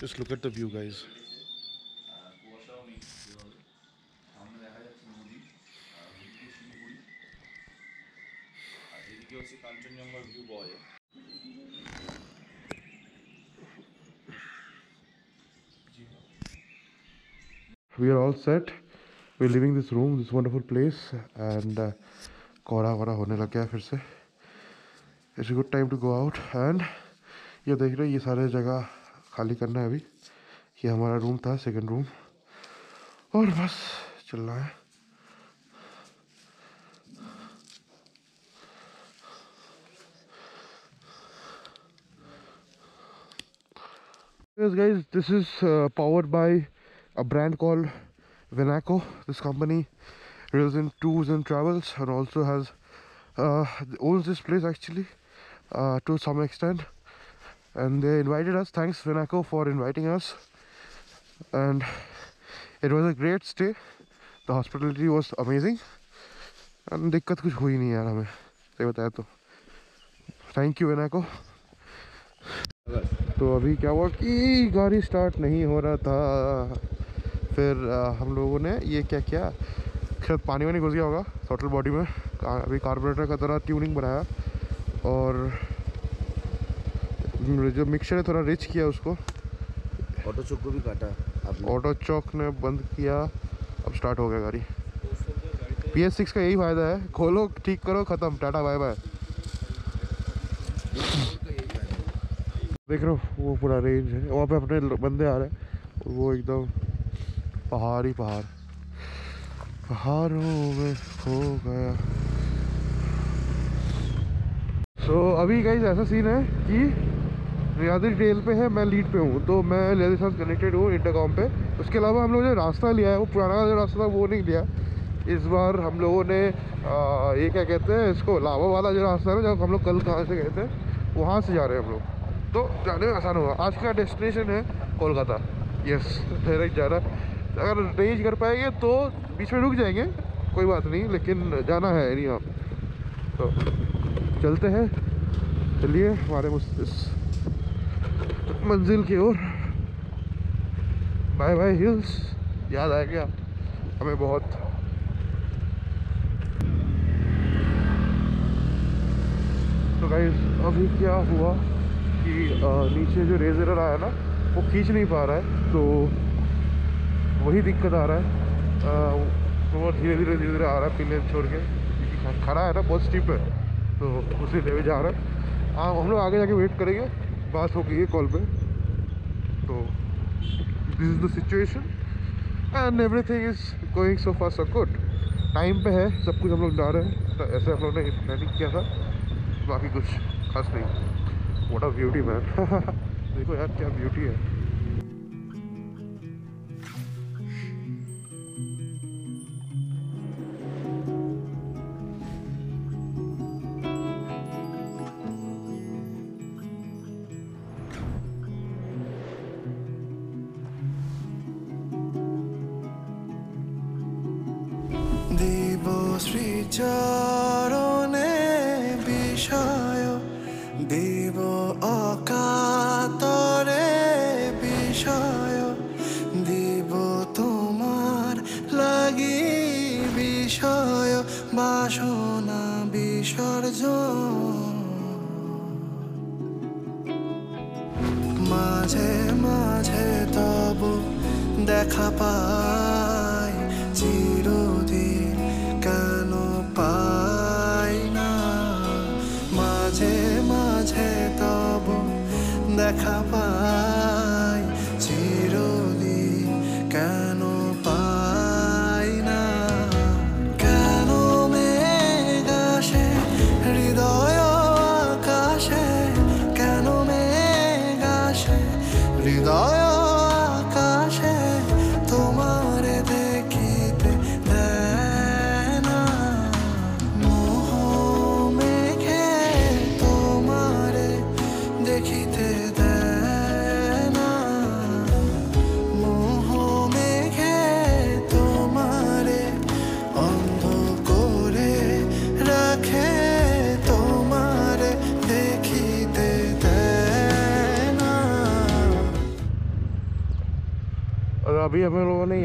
Just look at the view, guys. কুয়াশাও নেই সেভাবে সামনে দেখা যাচ্ছে নদী আর ওদিকে শিলিগুড়ি আর এদিকে হচ্ছে কাঞ্চনজঙ্ঘার ভিউ পাওয়া যায় We are all set. We're leaving this room, this wonderful place, and uh, कोहरा वोहरा होने लग गया है फिर से it's good time to go out and ये देख रहे हो ये सारे जगह खाली करना है अभी। ये हमारा रूम था सेकंड रूम और बस चलना है। Guys this is powered by a brand call वेनाको this company relies in tours and travels and also has owns this place actually to some extent And they invited us. Thanks Venaco for inviting us. And it was a great stay. The hospitality was amazing. And दिक्कत कुछ हुई नहीं यार हमें सही बताया तो thank you वेनाको तो अभी क्या हुआ कि गाड़ी स्टार्ट नहीं हो रहा था फिर आ, हम लोगों ने ये क्या किया शायद पानी वानी घुस गया होगा टोटल बॉडी में अभी कार्बोरेटर का तरह ट्यूनिंग बनाया और जो मिक्सचर है थोड़ा रिच किया उसको। ऑटो चुक को भी काटा ऑटो चौक ने बंद किया। अब स्टार्ट हो गया गाड़ी। पी एस सिक्स का यही फ़ायदा है। खोलो ठीक करो ख़त्म। टाटा बाय बाय देख रहे हो वो पूरा रेंज है। वहाँ पे अपने बंदे आ रहे हैं। और वो एकदम पहाड़ ही पहाड़। पहाड़ों में खो गया। सो अभी गाइज़ ऐसा सीन है कि रियादी ट्रेल पे है मैं लीड पे हूँ तो मैं रियादी के साथ कनेक्टेड हूँ इंटरकॉम पे। उसके अलावा हम लोगों ने रास्ता लिया है वो पुराना जो रास्ता था वो नहीं लिया। इस बार हम लोगों ने आ, ये क्या कहते हैं इसको लावा वाला जो रास्ता है ना जब हम लोग कल कहाँ से गए थे वहाँ से जा रहे हैं हम लोग। तो जाने में आसान होगा। आज का डेस्टिनेशन है कोलकाता। यस डायरेक्ट जाना। अगर रेंज कर पाएँगे तो बीच में रुक जाएँगे कोई बात नहीं लेकिन जाना है नहीं आप तो चलते हैं। चलिए हमारे मुस- इस मंजिल की ओर। बाय बाय हिल्स याद आ गया। हमें बहुत। तो गाइस अभी क्या हुआ कि अ, नीचे जो रेजर आया ना वो खींच नहीं पा रहा है तो वही दिक्कत आ रहा है। वो धीरे धीरे धीरे धीरे आ रहा है पीले छोड़ के खड़ा है ना बहुत स्टीप है तो उसी लेवे जा रहा है। हाँ हम लोग आगे जाके वेट करेंगे। बात हो गई है कॉल पे। तो this is the situation and everything is going so fast so good time पे है, सब कुछ हम लोग जा रहे हैं तो ऐसे हम लोग ने प्लानिंग किया था, बाकी कुछ खास नहीं। वॉट ऑफ़ ब्यूटी मैन देखो यार, क्या ब्यूटी है। বিসর্জন। মাঝে মাঝে তব দেখা পাই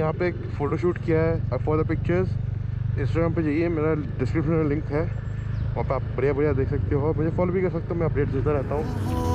यहाँ पे एक फ़ोटो शूट किया है फॉर द पिक्चर्स इंस्टाग्राम पे जाइए, मेरा डिस्क्रिप्शन में लिंक है। वहाँ पे आप बढ़िया बढ़िया देख सकते हो। मुझे फॉलो भी कर सकते हो, मैं अपडेट देता रहता हूँ।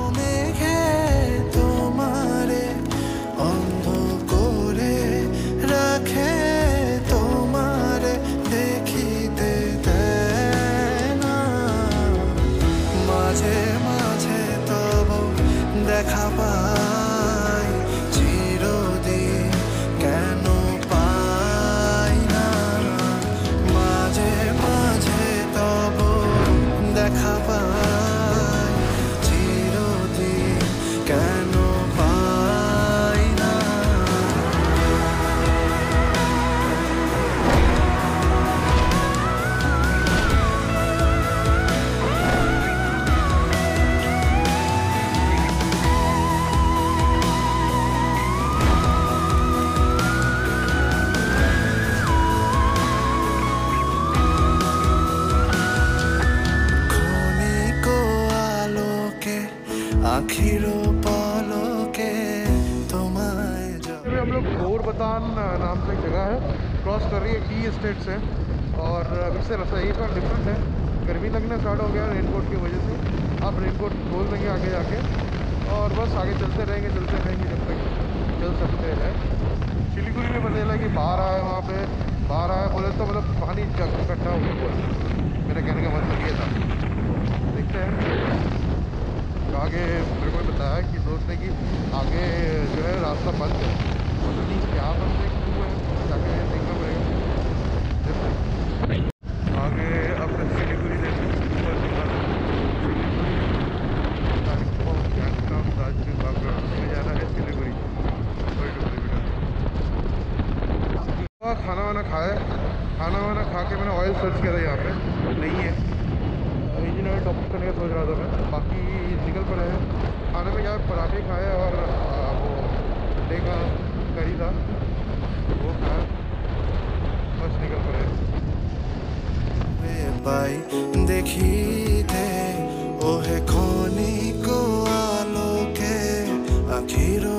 से ये थोड़ा डिफरेंट है। गर्मी लगना स्टार्ट हो गया रेनकोट की वजह से। आप रेनकोट खोल देंगे आगे जाके। और बस आगे चलते रहेंगे चलते रहेंगे जब तक चल सकते हैं। सिलीगुड़ी में पता चला कि बाहर आए वहाँ पे। बाहर आए बोले तो मतलब पानी जग इकट्ठा हो गया मेरे कहने का मतलब ये था। देखते हैं। आगे मेरे को बताया कि दोस्त ने कि आगे जो है रास्ता बंद है। कि क्या बंद है, क्यों है जाके देखना पड़ेगा देखते हैं। आगे अपने सिलीगुड़ी से ऊपर निकाल सिलीगुड़ी कालिम्पोंग गैंगटॉक दार्जिलिंग बागड़ा में जाना है सिलीगुड़ी फोर्टी टू किलोमीटर खाना वाना खाया खाना वाना खा के मैंने ऑयल सर्च किया था यहाँ पे। नहीं है। इंजन ऑयल टॉपअप करने का सोच रहा था मैं। बाकी निकल पड़ा है। खाने में यहाँ पराठे खाए और वो अंडे का करी था। वो खाया। बस निकल पड़े देखी थे। ओहे खोनी को आलोक के आखिर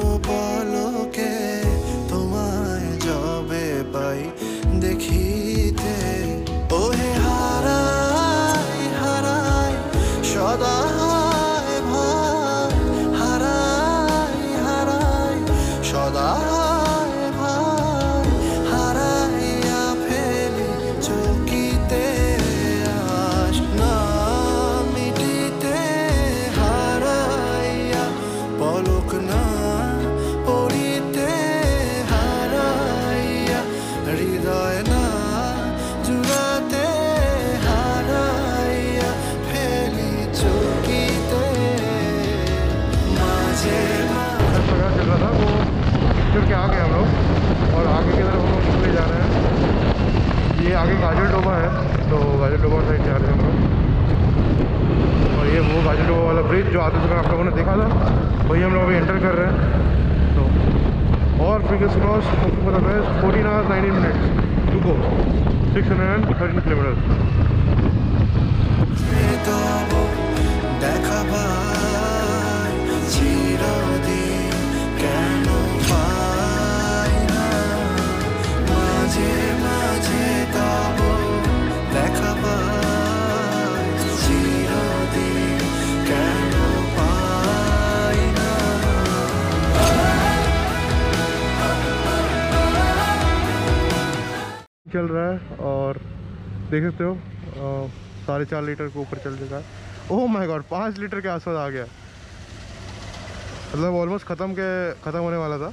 six hundred and thirteen kilometers. দেখা পায় চির चल रहा है और देख सकते हो साढ़े चार लीटर के ऊपर चल चुका है। ओह माय गॉड पाँच लीटर के आसपास आ गया। मतलब ऑलमोस्ट ख़त्म के, ख़त्म होने वाला था।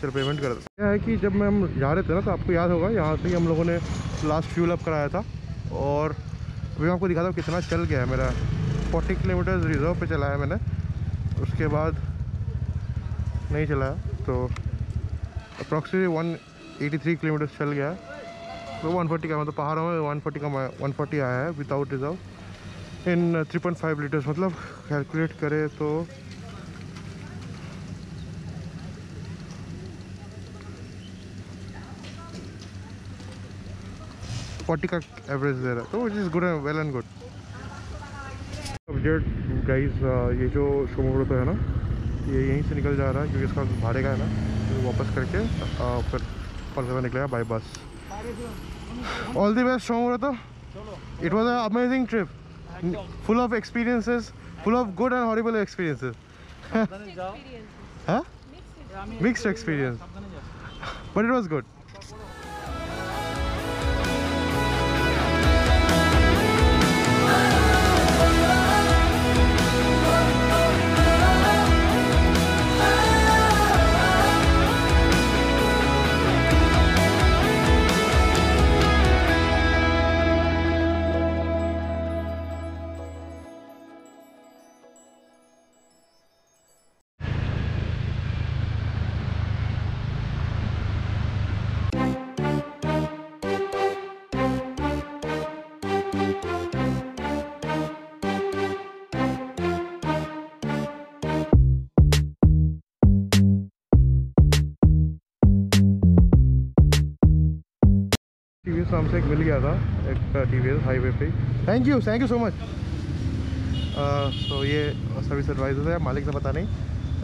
चलो पेमेंट कर दो। क्या है कि जब मैं हम जा रहे थे ना तो आपको याद होगा, यहाँ से ही हम लोगों ने लास्ट फ्यूल अप कराया था। और अभी मैं आपको दिखाता हूँ कितना चल गया है मेरा। 40 किलोमीटर रिज़र्व पे चलाया मैंने। उसके बाद नहीं चलाया तो approximately one eighty three kilometre चल गया है। तो वन फोर्टी का मतलब पहाड़ों में वन फोर्टी का वन फोर्टी आया है without reserve in three point five litres मतलब कैलकुलेट करें तो फोर्टी का एवरेज दे रहा है तो it is good well and good update guys ये जो शोमोब्रो तो है ना ये यहीं से निकल जा रहा है क्योंकि इसका भाड़े का है ना तो वापस करके आ, फिर कॉल निकलेगा by bus all the best सोमवार तो it was a amazing trip full of experiences full of good and horrible experiences हाँ mixed experience but it was good T V नाम से एक मिल गया था एक टी वी हाईवे पे thank you thank you so much so ये सर्विस एडवाइजर है मालिक ने पता नहीं।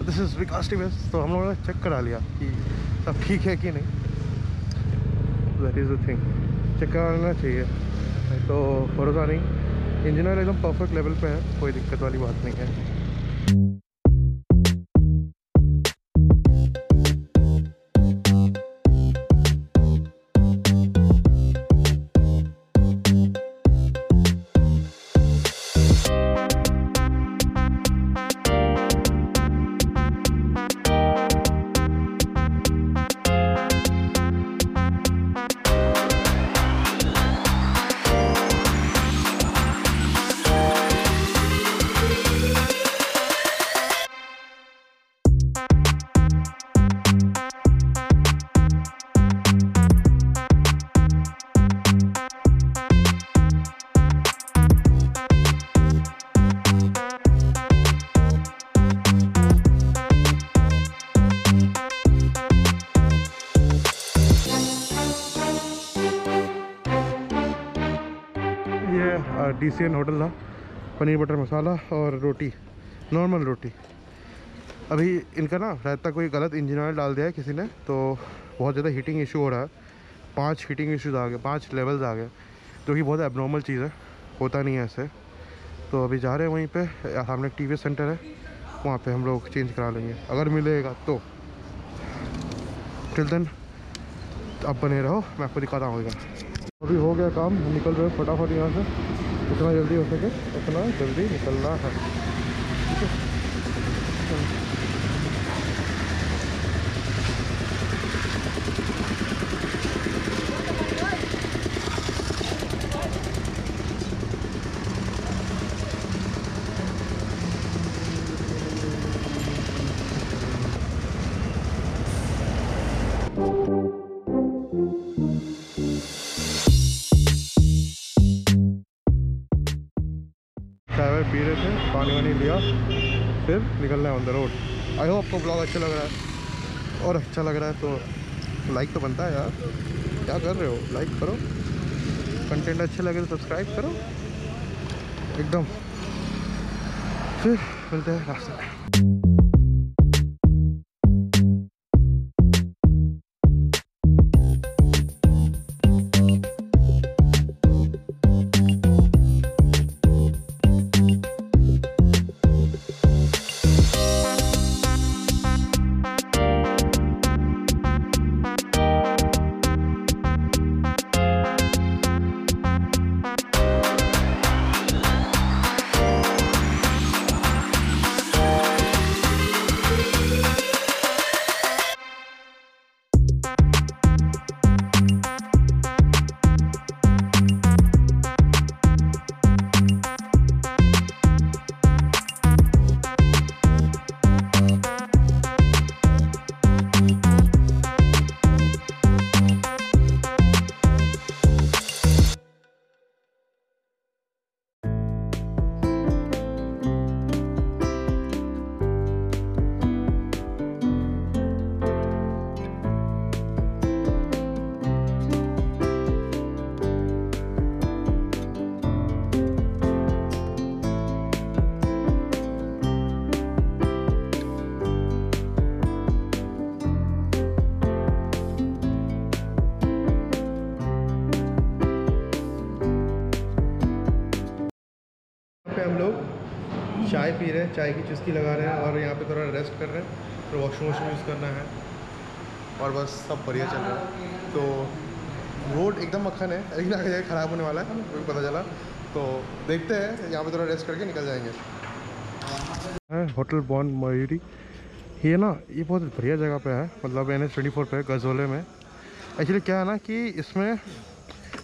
दिस इज़ विकास टी तो हम लोगों ने चेक करा लिया कि सब ठीक है कि नहीं। That is the thing check करा लेना चाहिए तो भरोसा नहीं। इंजन ऑयल एकदम परफेक्ट लेवल पे है कोई दिक्कत वाली बात नहीं है। एन होटल था, पनीर बटर मसाला और रोटी नॉर्मल रोटी। अभी इनका ना रायता कोई गलत इंजन ऑयल डाल दिया है किसी ने तो बहुत ज़्यादा हीटिंग इशू हो रहा है। पाँच हीटिंग इश्यूज़ आ गए, पाँच लेवल्स आ गए, जो कि बहुत एबनॉर्मल चीज़ है, होता नहीं है ऐसे। तो अभी जा रहे हैं वहीं पे सामने टी वी सेंटर है, वहाँ पे हम लोग चेंज करा लेंगे। अगर मिलेगा तो। टिल देन आप बने रहो, मैं आपको दिखाता हूँ अभी। हो गया काम, निकल रहे फटाफट यहाँ से। जितना जल्दी हो सके उतना जल्दी निकलना है। ठीक है? पी रहे थे, पानी वानी लिया, फिर निकलना है on the road I hope आपको ब्लॉग अच्छा लग रहा है। और अच्छा लग रहा है तो लाइक तो बनता है यार। क्या कर रहे हो? लाइक करो। कंटेंट अच्छे लगे तो सब्सक्राइब करो। एकदम। फिर मिलते हैं रास्ते में। पी रहे हैं, चाय की चुस्की लगा रहे हैं और यहाँ पे थोड़ा रेस्ट कर रहे हैं, फिर वॉशरूम वॉशरूम यूज़ करना है। और बस सब बढ़िया चल रहा है। तो रोड एकदम मक्खन है लेकिन आगे जाके ख़राब होने वाला है मुझे पता चला। तो देखते हैं, यहाँ पे थोड़ा रेस्ट करके निकल जाएँगे। होटल बॉन मयूरी। ये ना, ये बहुत बढ़िया जगह पे है मतलब एन एच ट्वेंटी फोर पे, गजोले में। एक्चुअली क्या है ना कि इसमें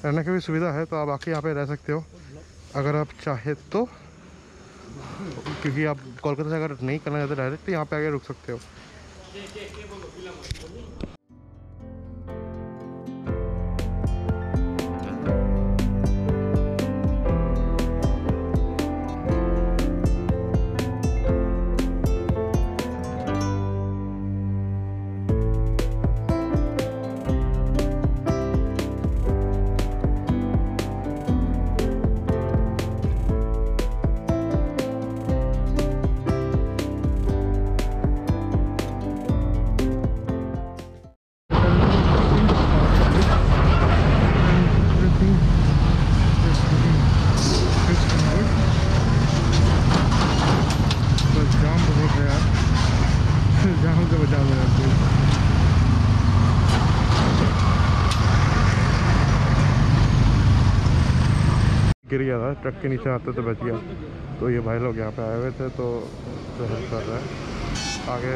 रहने की भी सुविधा है तो आप आके यहाँ पे रह सकते हो। अगर आप चाहे तो। क्योंकि आप कोलकाता से अगर नहीं करना चाहते डायरेक्ट तो यहाँ पे आके रुक सकते हो। ट्रक के नीचे आते तो बच गया। तो ये भाई लोग यहाँ पे आए हुए थे तो हेल्प कर रहे हैं। आगे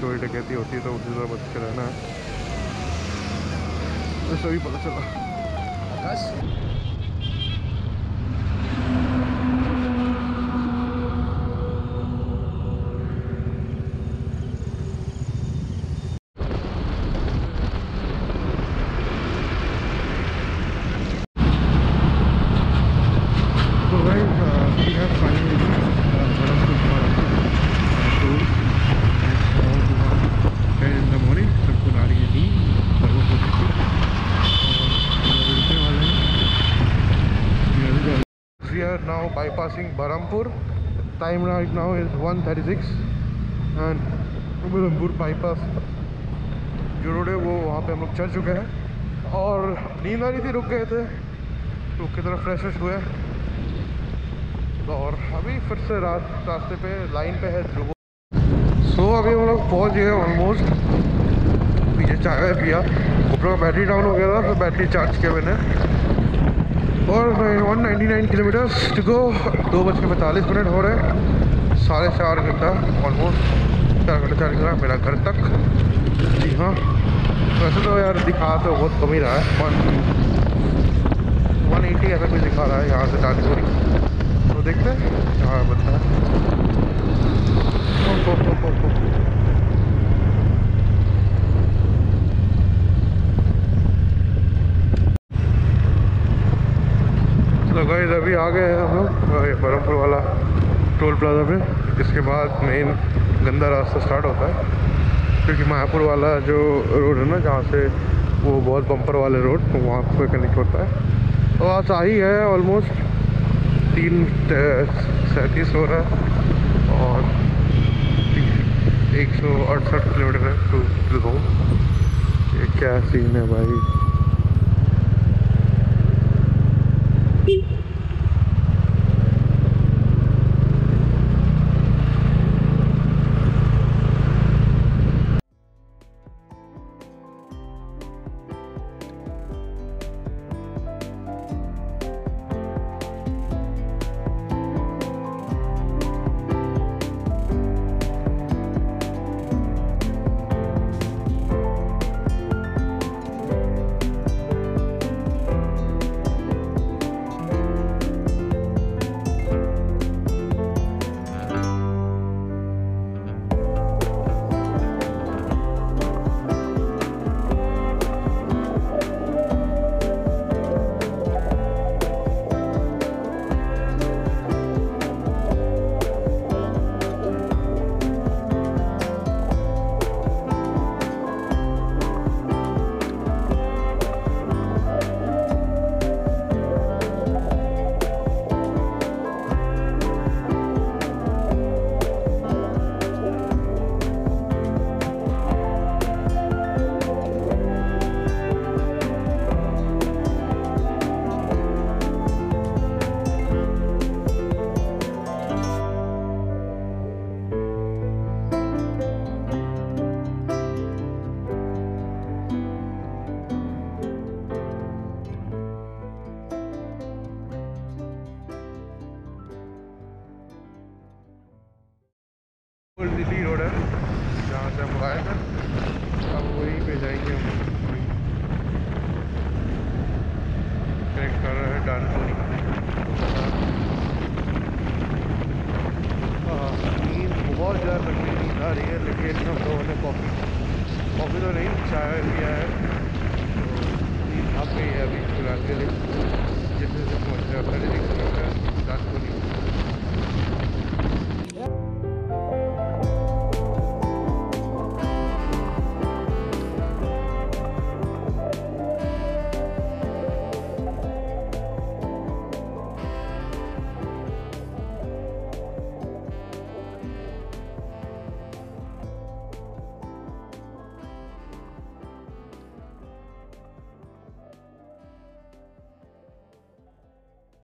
चोरी डकैती होती है तो उसी तरह बच के रहना है। तो सभी पता चला So guys, uh, we have finally reached uh, Bharatpur Bharatpur. So it's around 10 in the morning. सबको आ रही है नींद सर्वो पॉजिटिव और हम रुकने वाले हैं We are now, bypassing Barampur. Time right now is 1:36 and Barampur bypass. जो रोड है, वो वहाँ पे हम लोग चढ़ चुके हैं। और नींद आ रही थी, रुक गए थे। रुक के थोड़ा फ्रेश हुए और अभी फिर से रात, रास्ते पे लाइन पे है ध्रुव। सो अभी हम लोग पहुँच गए ऑलमोस्ट पीछे चाय पिया। ऊपर बैटरी डाउन हो गया था तो बैटरी चार्ज किया मैंने। और one ninety nine kilometres to go दो बज के पैंतालीस मिनट हो रहे हैं। साढ़े चार घंटा ऑलमोस्ट चार घंटा चार घंटा मेरा घर तक। जी हाँ। वैसे तो यार दिखा तो बहुत कम ही रहा है वन वन एटी ऐसा कुछ दिखा रहा है यहाँ से डांसोरी तो देखते हैं कहाँ बनता है गाइस अभी आ गए हैं हम लोग बरमपुर वाला टोल प्लाजा पे। इसके बाद मेन गंदा रास्ता स्टार्ट होता है। क्योंकि मायापुर वाला जो रोड है ना, जहाँ से वो बहुत बम्पर वाले रोड वहाँ पे कनेक्ट होता है। तो आज ही है ऑलमोस्ट तीन सैंतीस हो रहा है और एक सौ अड़सठ किलोमीटर है टू ये क्या सीन है भाई? लंबी नींद आ रही है, लेकिन हम लोगों ने कॉफ़ी कॉफ़ी तो नहीं, चाय लिया है। तो आप गई है अभी फ़िलहाल के लिए। जिससे से पहुँच रहे हैं।